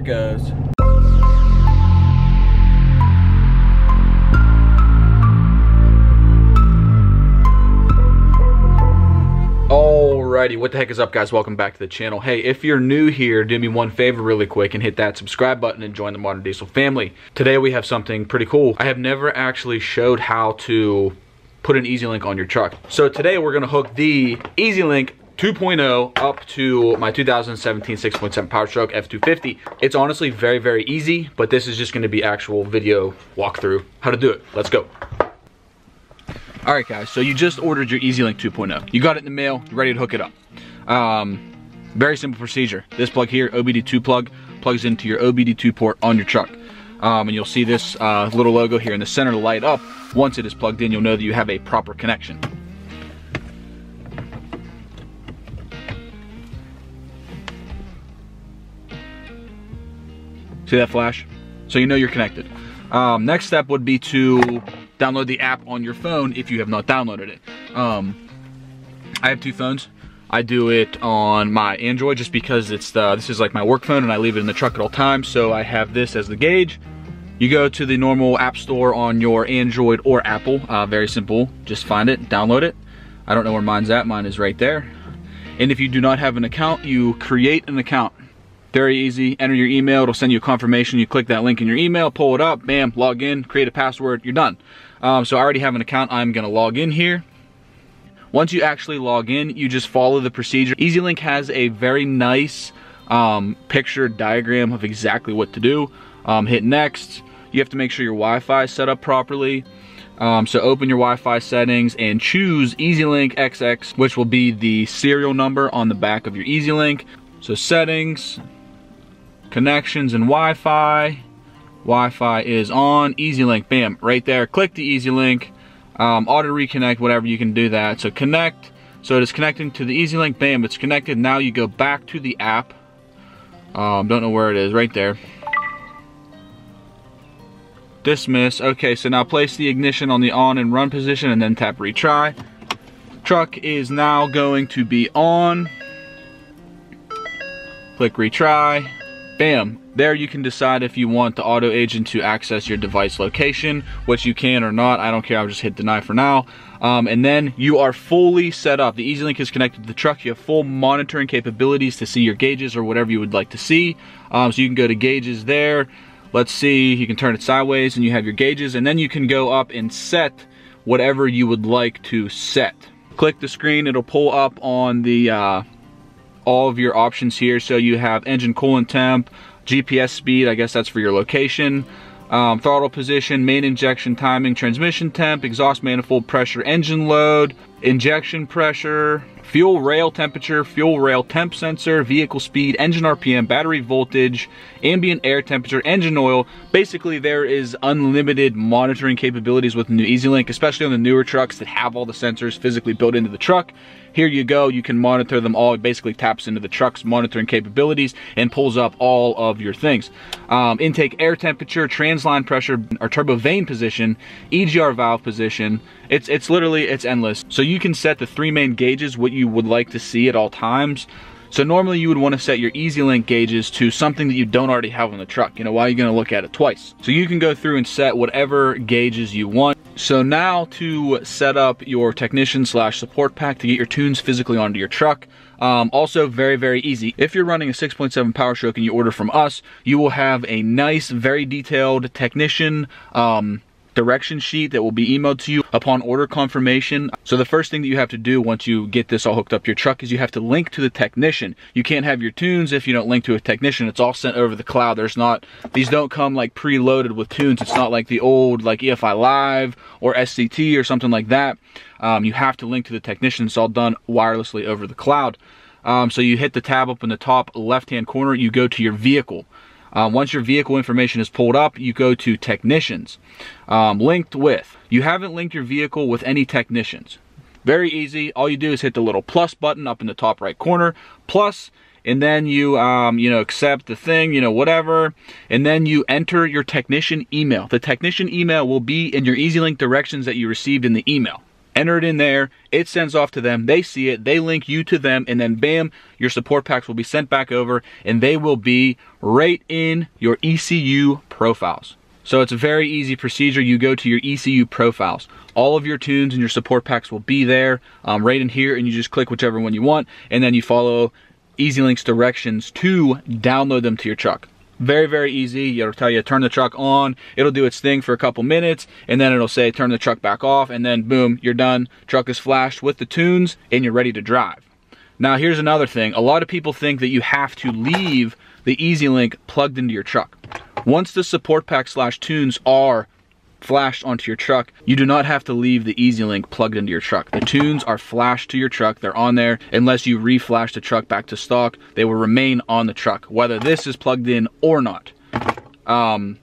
it goes. Alrighty, what the heck is up guys? Welcome back to the channel. Hey, if you're new here, do me one favor really quick and hit that subscribe button and join the Modern Diesel family. Today we have something pretty cool. I have never actually showed how to put an EZ Lynk on your truck. So today we're gonna hook the EZ Lynk 2.0 up to my 2017 6.7 Power Stroke F250. It's honestly very, very easy, but this is just gonna be actual video walkthrough how to do it. Let's go. All right, guys, so you just ordered your EZ Lynk 2.0. You got it in the mail, you're ready to hook it up. Um, very simple procedure. This plug here, OBD2 plug, plugs into your OBD2 port on your truck. Um, and you'll see this uh, little logo here in the center light up. Once it is plugged in, you'll know that you have a proper connection. See that flash? So you know you're connected. Um, next step would be to download the app on your phone if you have not downloaded it. Um, I have two phones. I do it on my Android just because it's the, this is like my work phone and I leave it in the truck at all times. So I have this as the gauge. You go to the normal app store on your Android or Apple. Uh, very simple. Just find it, download it. I don't know where mine's at. Mine is right there. And if you do not have an account, you create an account. Very easy. Enter your email. It'll send you a confirmation. You click that link in your email, pull it up, bam, log in, create a password. You're done. Um, so I already have an account. I'm going to log in here. Once you actually log in, you just follow the procedure. EZ Lynk has a very nice um, picture diagram of exactly what to do. Um, hit next. You have to make sure your Wi-Fi is set up properly. Um, so open your Wi-Fi settings and choose EZ Lynk XX, which will be the serial number on the back of your EZ Lynk. So settings, connections and Wi-Fi. Wi-Fi is on, EZ Lynk, bam, right there. Click the EZ Lynk, um, auto reconnect, whatever, you can do that. So connect, so it is connecting to the EZ Lynk, bam, it's connected. Now you go back to the app. Um, don't know where it is, right there. Dismiss, okay, so now place the ignition on the on and run position and then tap retry. Truck is now going to be on. Click retry bam, there you can decide if you want the auto agent to access your device location, which you can or not, I don't care, I'll just hit deny for now. Um, and then you are fully set up. The EZ Lynk is connected to the truck. You have full monitoring capabilities to see your gauges or whatever you would like to see. Um, so you can go to gauges there. Let's see, you can turn it sideways and you have your gauges and then you can go up and set whatever you would like to set. Click the screen, it'll pull up on the uh, all of your options here. So you have engine coolant temp, GPS speed, I guess that's for your location, um, throttle position, main injection timing, transmission temp, exhaust manifold pressure, engine load, injection pressure, fuel rail temperature, fuel rail temp sensor, vehicle speed, engine RPM, battery voltage, ambient air temperature, engine oil. Basically, there is unlimited monitoring capabilities with new EZ Lynk, especially on the newer trucks that have all the sensors physically built into the truck. Here you go, you can monitor them all. It basically taps into the truck's monitoring capabilities and pulls up all of your things. Um, intake air temperature, transline pressure, or turbo vane position, EGR valve position. It's, it's literally, it's endless. So you can set the three main gauges, what you would like to see at all times. So normally you would want to set your EZ Lynk gauges to something that you don't already have on the truck. You know, why are you going to look at it twice? So you can go through and set whatever gauges you want. So now to set up your technician slash support pack to get your tunes physically onto your truck. Um, also very, very easy. If you're running a 6.7 Power Stroke and you order from us, you will have a nice, very detailed technician um, direction sheet that will be emailed to you upon order confirmation. So the first thing that you have to do once you get this all hooked up your truck is you have to link to the technician. You can't have your tunes if you don't link to a technician. It's all sent over the cloud. There's not, these don't come like preloaded with tunes. It's not like the old like EFI Live or SCT or something like that. Um, you have to link to the technician. It's all done wirelessly over the cloud. Um, so you hit the tab up in the top left-hand corner, you go to your vehicle. Um, once your vehicle information is pulled up, you go to technicians. Um, linked with. You haven't linked your vehicle with any technicians. Very easy. All you do is hit the little plus button up in the top right corner. Plus, and then you, um, you know, accept the thing, you know, whatever. And then you enter your technician email. The technician email will be in your EZ Lynk directions that you received in the email. Enter it in there, it sends off to them, they see it, they link you to them, and then bam, your support packs will be sent back over and they will be right in your ECU profiles. So it's a very easy procedure. You go to your ECU profiles. All of your tunes and your support packs will be there um, right in here and you just click whichever one you want and then you follow EZ Lynk's directions to download them to your truck. Very, very easy. It'll tell you turn the truck on. It'll do its thing for a couple minutes and then it'll say turn the truck back off and then boom, you're done. Truck is flashed with the tunes and you're ready to drive. Now here's another thing. A lot of people think that you have to leave the EZ Lynk plugged into your truck. Once the support pack slash tunes are flashed onto your truck, you do not have to leave the EZ Lynk plugged into your truck. The tunes are flashed to your truck. They're on there. Unless you reflash the truck back to stock, they will remain on the truck, whether this is plugged in or not. Um,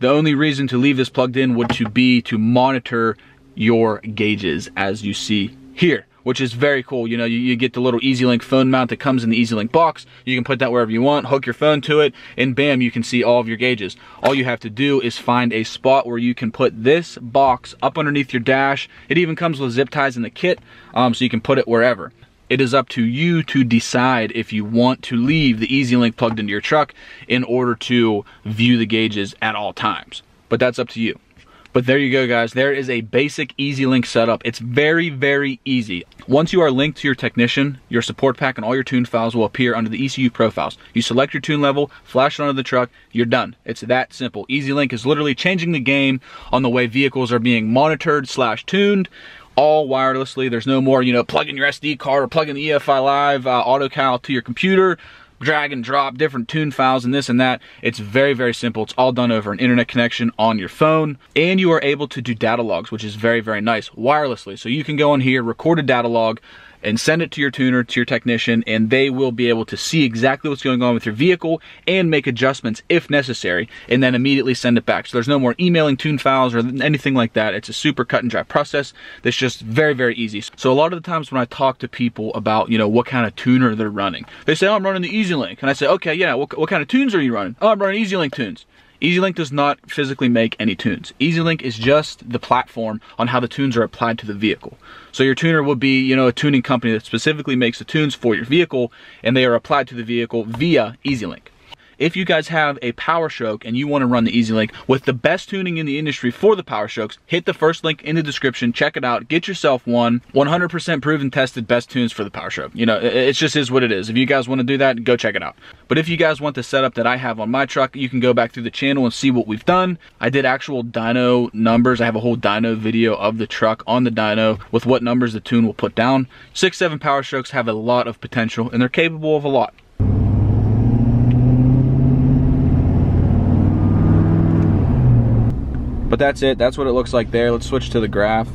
the only reason to leave this plugged in would to be to monitor your gauges as you see here which is very cool. You know, you, you, get the little EZ Lynk phone mount that comes in the EZ Lynk box. You can put that wherever you want, hook your phone to it, and bam, you can see all of your gauges. All you have to do is find a spot where you can put this box up underneath your dash. It even comes with zip ties in the kit, um, so you can put it wherever. It is up to you to decide if you want to leave the EZ Lynk plugged into your truck in order to view the gauges at all times. But that's up to you. But there you go, guys. There is a basic EZ Lynk setup. It's very, very easy. Once you are linked to your technician, your support pack and all your tune files will appear under the ECU profiles. You select your tune level, flash it onto the truck, you're done. It's that simple. EZ Lynk is literally changing the game on the way vehicles are being monitored slash tuned all wirelessly. There's no more, you know, plugging your SD card or plugging the EFI Live uh, AutoCal to your computer drag and drop different tune files and this and that. It's very, very simple. It's all done over an internet connection on your phone. And you are able to do data logs, which is very, very nice wirelessly. So you can go in here, record a data log, and send it to your tuner, to your technician, and they will be able to see exactly what's going on with your vehicle and make adjustments if necessary, and then immediately send it back. So there's no more emailing tune files or anything like that. It's a super cut and dry process that's just very, very easy. So a lot of the times when I talk to people about, you know, what kind of tuner they're running, they say, oh, I'm running the EZ Lynk. And I say, okay, yeah, what, what kind of tunes are you running? Oh, I'm running EZ Lynk tunes. EZ Lynk does not physically make any tunes. EZ Lynk is just the platform on how the tunes are applied to the vehicle. So your tuner will be, you know, a tuning company that specifically makes the tunes for your vehicle and they are applied to the vehicle via EZ Lynk if you guys have a Power Stroke and you want to run the EZ Lynk with the best tuning in the industry for the Power Strokes, hit the first link in the description, check it out, get yourself one. 100% proven tested best tunes for the Power Stroke. You know, it just is what it is. If you guys want to do that, go check it out. But if you guys want the setup that I have on my truck, you can go back through the channel and see what we've done. I did actual dyno numbers. I have a whole dyno video of the truck on the dyno with what numbers the tune will put down. Six, seven Power Strokes have a lot of potential and they're capable of a lot. That's it. That's what it looks like there. Let's switch to the graph.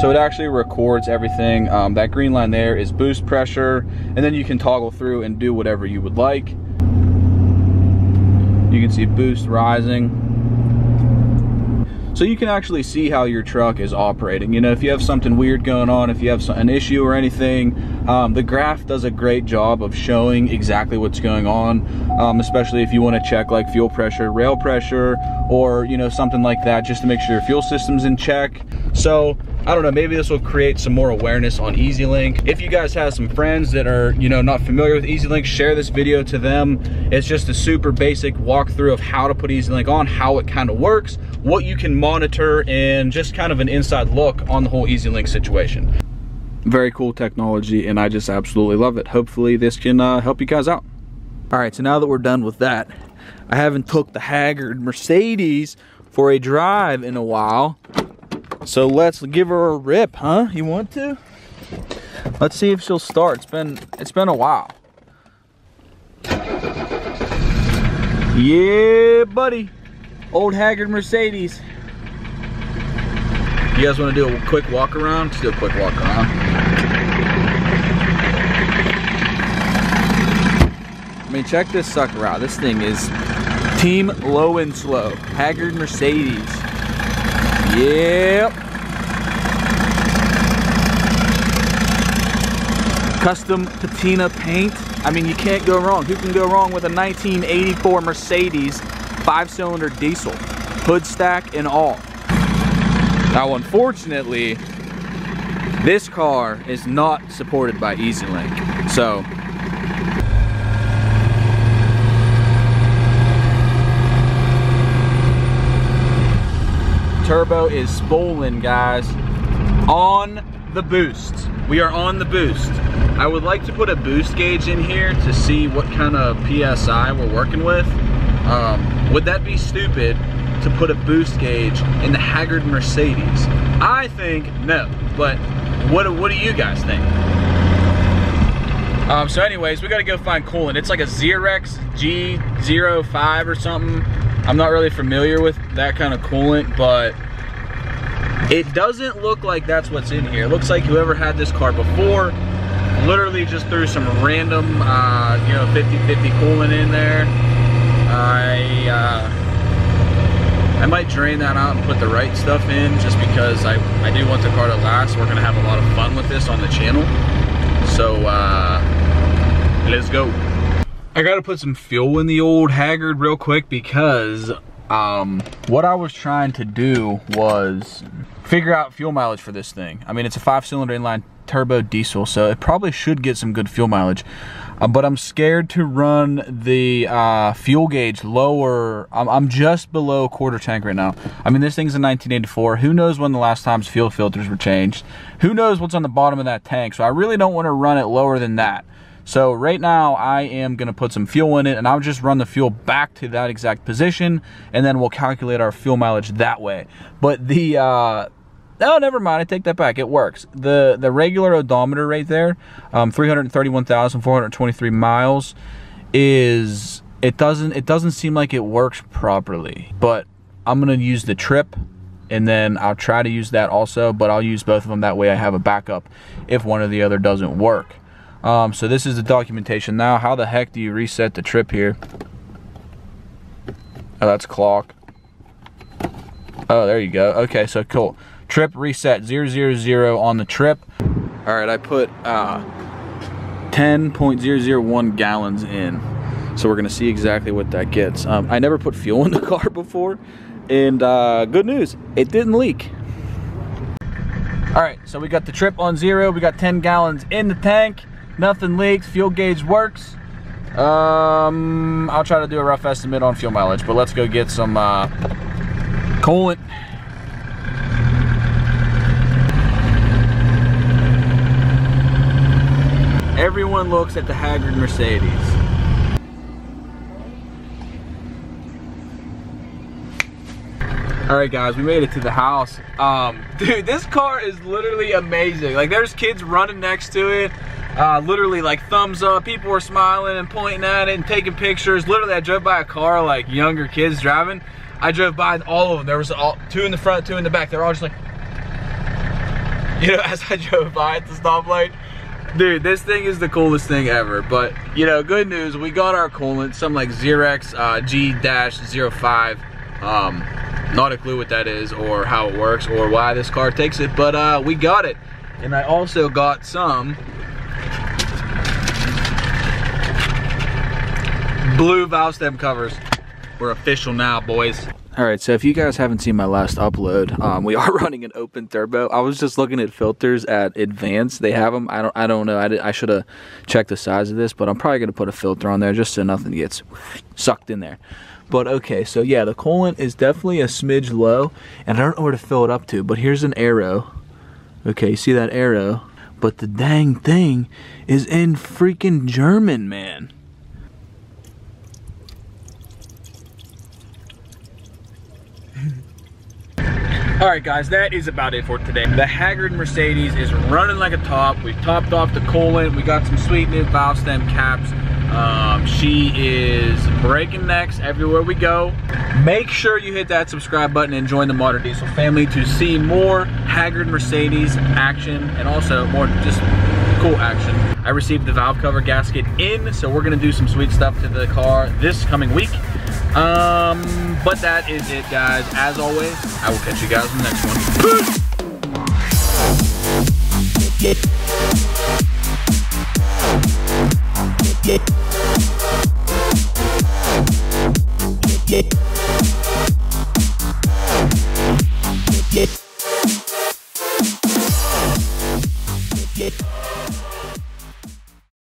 So it actually records everything. Um, that green line there is boost pressure, and then you can toggle through and do whatever you would like. You can see boost rising. So you can actually see how your truck is operating. You know, if you have something weird going on, if you have an issue or anything, um, the graph does a great job of showing exactly what's going on, um, especially if you want to check like fuel pressure, rail pressure, or, you know, something like that, just to make sure your fuel system's in check. So I don't know, maybe this will create some more awareness on EZ Lynk. If you guys have some friends that are, you know, not familiar with EZ Lynk, share this video to them. It's just a super basic walkthrough of how to put EZ Lynk on, how it kind of works, what you can monitor, and just kind of an inside look on the whole EZ Lynk situation. Very cool technology, and I just absolutely love it. Hopefully this can uh, help you guys out. All right, so now that we're done with that, I haven't took the Haggard Mercedes for a drive in a while. So let's give her a rip, huh? You want to? Let's see if she'll start. It's been it's been a while. Yeah, buddy. Old Haggard Mercedes. You guys want to do a quick walk around? Let's do a quick walk around. I mean, check this sucker out. This thing is Team Low and Slow. Haggard Mercedes. Yep. Custom patina paint. I mean, you can't go wrong. Who can go wrong with a 1984 Mercedes five-cylinder diesel? hood stack and all. Now, unfortunately, this car is not supported by EZ Lynk. So, turbo is spooling, guys. On the boost. We are on the boost. I would like to put a boost gauge in here to see what kind of PSI we're working with. Um, would that be stupid to put a boost gauge in the Haggard Mercedes? I think no, but what, what do you guys think? Um, so anyways, we gotta go find coolant. It's like a Zerex G05 or something. I'm not really familiar with that kind of coolant, but it doesn't look like that's what's in here. It looks like whoever had this car before literally just threw some random, uh, you know, 50-50 coolant in there. I, uh, I might drain that out and put the right stuff in just because I, I do want the car to last. We're gonna have a lot of fun with this on the channel. So, uh, let's go. I gotta put some fuel in the old Haggard real quick because um, what I was trying to do was figure out fuel mileage for this thing. I mean, it's a five cylinder inline turbo diesel, so it probably should get some good fuel mileage. Uh, but I'm scared to run the uh, fuel gauge lower. I'm, I'm, just below quarter tank right now. I mean, this thing's a 1984. Who knows when the last times fuel filters were changed? Who knows what's on the bottom of that tank? So I really don't want to run it lower than that. So right now I am gonna put some fuel in it and I'll just run the fuel back to that exact position and then we'll calculate our fuel mileage that way. But the, uh, Oh, never mind. I take that back. It works. The the regular odometer right there, um, 331,423 miles, is it doesn't it doesn't seem like it works properly. But I'm gonna use the trip, and then I'll try to use that also. But I'll use both of them that way. I have a backup if one or the other doesn't work. Um, so this is the documentation. Now, how the heck do you reset the trip here? Oh, that's clock. Oh, there you go. Okay, so cool. Trip reset 000 on the trip. All right, I put uh, 10.001 gallons in. So we're gonna see exactly what that gets. Um, I never put fuel in the car before, and uh, good news, it didn't leak. All right, so we got the trip on zero. We got 10 gallons in the tank. Nothing leaks, fuel gauge works. Um, I'll try to do a rough estimate on fuel mileage, but let's go get some uh, coolant. Everyone looks at the Haggard Mercedes. All right, guys, we made it to the house. Um, dude, this car is literally amazing. Like, there's kids running next to it uh, literally like thumbs up. People were smiling and pointing at it and taking pictures. Literally, I drove by a car like younger kids driving. I drove by all of them. There was all, two in the front, two in the back. They're all just like, you know, as I drove by at the stoplight. Dude, this thing is the coolest thing ever. But, you know, good news, we got our coolant, some like Zerex uh, G-05. Um, not a clue what that is or how it works or why this car takes it, but uh, we got it. And I also got some blue valve stem covers. We're official now, boys. All right, so if you guys haven't seen my last upload, um, we are running an open turbo. I was just looking at filters at Advanced. They have them. I don't. I don't know. I, I should have checked the size of this, but I'm probably gonna put a filter on there just so nothing gets sucked in there. But okay, so yeah, the coolant is definitely a smidge low, and I don't know where to fill it up to. But here's an arrow. Okay, see that arrow? But the dang thing is in freaking German, man. Alright guys, that is about it for today. The Haggard Mercedes is running like a top. We've topped off the coolant. We got some sweet new valve stem caps. Um, she is breaking necks everywhere we go. Make sure you hit that subscribe button and join the Modern Diesel family to see more Haggard Mercedes action and also more just cool action. I received the valve cover gasket in, so we're gonna do some sweet stuff to the car this coming week. Um, but that is it, guys. As always, I will catch you guys in the next one. Peace!